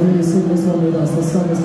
agradecer pessoalmente a sessão, mas